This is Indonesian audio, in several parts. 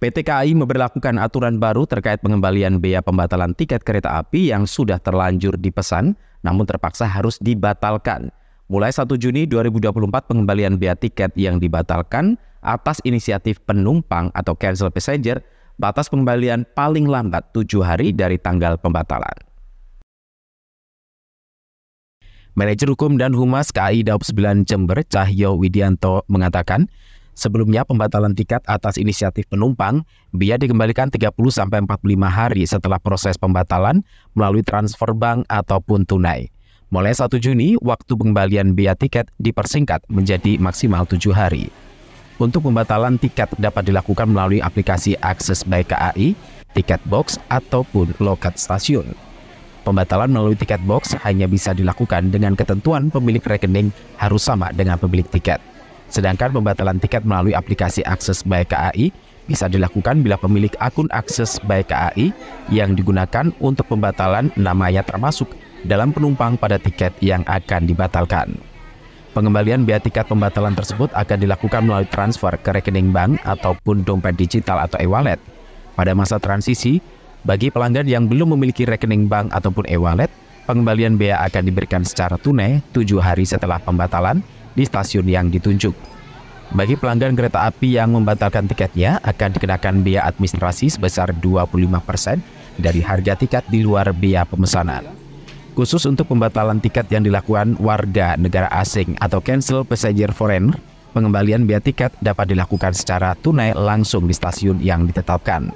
PT KAI memperlakukan aturan baru terkait pengembalian bea pembatalan tiket kereta api yang sudah terlanjur dipesan namun terpaksa harus dibatalkan. Mulai 1 Juni 2024 pengembalian bea tiket yang dibatalkan atas inisiatif penumpang atau cancel passenger batas pengembalian paling lambat 7 hari dari tanggal pembatalan. Manajer Hukum dan Humas KAI Daob 9 Jember Cahyo Widianto mengatakan, Sebelumnya pembatalan tiket atas inisiatif penumpang biaya dikembalikan 30 sampai 45 hari setelah proses pembatalan melalui transfer bank ataupun tunai. Mulai 1 Juni, waktu pengembalian biaya tiket dipersingkat menjadi maksimal 7 hari. Untuk pembatalan tiket dapat dilakukan melalui aplikasi akses baik KAI, tiket box, ataupun loket stasiun. Pembatalan melalui tiket box hanya bisa dilakukan dengan ketentuan pemilik rekening harus sama dengan pemilik tiket. Sedangkan pembatalan tiket melalui aplikasi akses Baik KAI bisa dilakukan bila pemilik akun akses Baik KAI yang digunakan untuk pembatalan namanya termasuk dalam penumpang pada tiket yang akan dibatalkan. Pengembalian biaya tiket pembatalan tersebut akan dilakukan melalui transfer ke rekening bank ataupun dompet digital atau e-wallet. Pada masa transisi, bagi pelanggan yang belum memiliki rekening bank ataupun e-wallet, pengembalian biaya akan diberikan secara tunai tujuh hari setelah pembatalan di stasiun yang ditunjuk. Bagi pelanggan kereta api yang membatalkan tiketnya akan dikenakan biaya administrasi sebesar 25% dari harga tiket di luar biaya pemesanan. Khusus untuk pembatalan tiket yang dilakukan warga negara asing atau cancel passenger foreign, pengembalian biaya tiket dapat dilakukan secara tunai langsung di stasiun yang ditetapkan.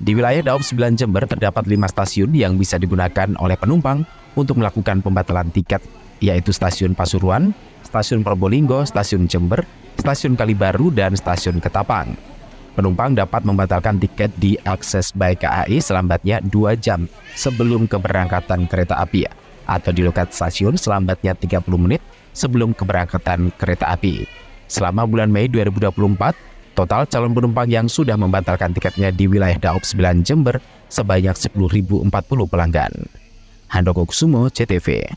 Di wilayah Daob 9 Jember terdapat lima stasiun yang bisa digunakan oleh penumpang untuk melakukan pembatalan tiket, yaitu stasiun Pasuruan, stasiun Probolinggo, stasiun Jember, stasiun Kalibaru, dan stasiun Ketapang. Penumpang dapat membatalkan tiket di akses baik KAI selambatnya 2 jam sebelum keberangkatan kereta api atau di loket stasiun selambatnya 30 menit sebelum keberangkatan kereta api. Selama bulan Mei 2024, total calon penumpang yang sudah membatalkan tiketnya di wilayah Daob 9 Jember sebanyak 10.040 pelanggan. Handoko Kusumo, CTV.